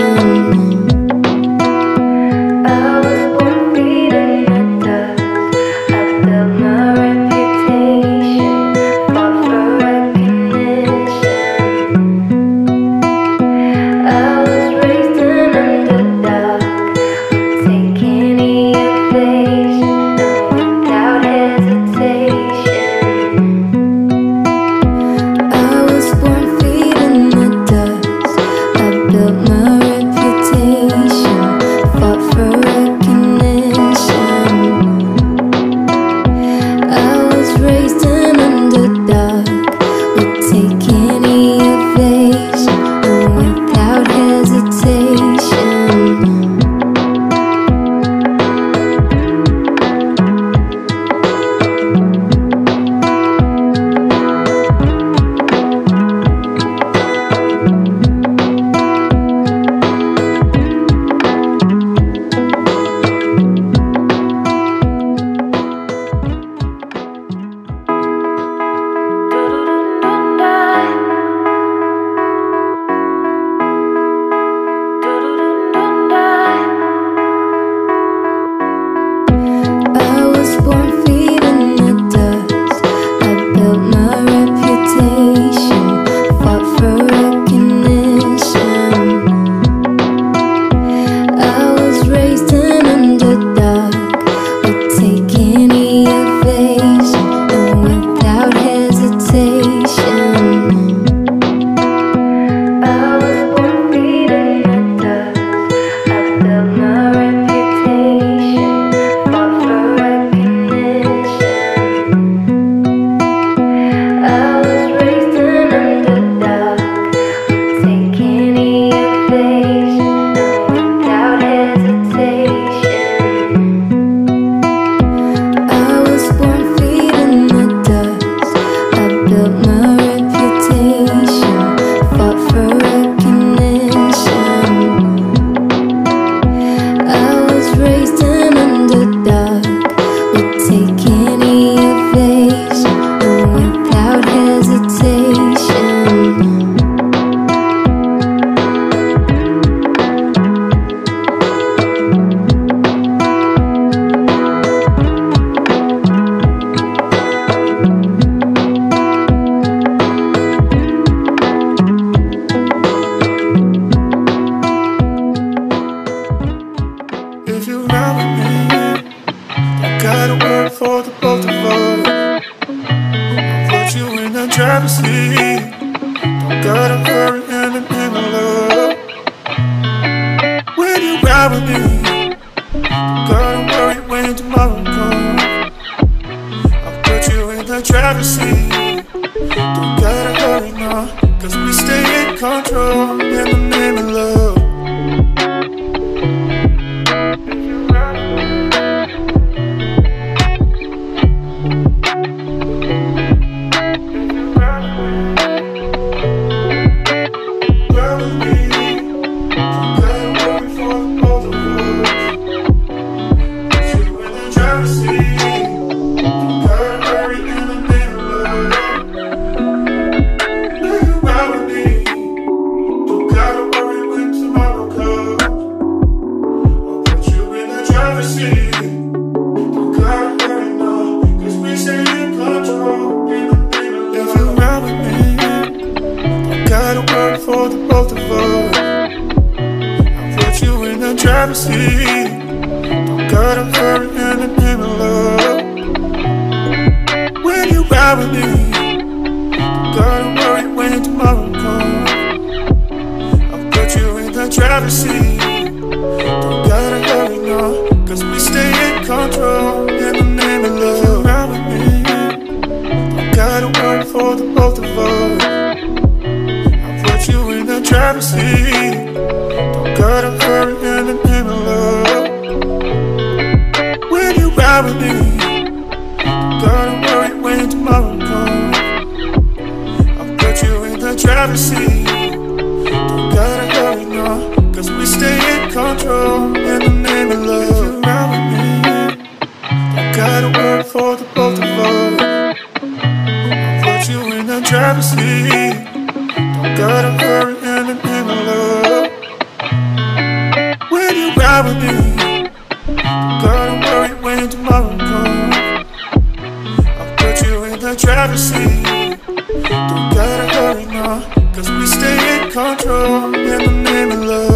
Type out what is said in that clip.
you. and try to sleep. Don't gotta hurry and in my love. When you ride with me, don't gotta worry when tomorrow comes. I'll put you in the driver's seat. Don't gotta hurry now, cause we stay in control in the name of love. In the driver's seat. Don't gotta hurry in love. When you ride with me, don't gotta worry when tomorrow comes. I'll put you in the driver's seat. Driver's seat. Don't gotta hurry in the name of love. When you ride with me, don't gotta worry when tomorrow comes. I'll put you in the driver's seat. Don't gotta hurry now, cause we stay in control in the name of love.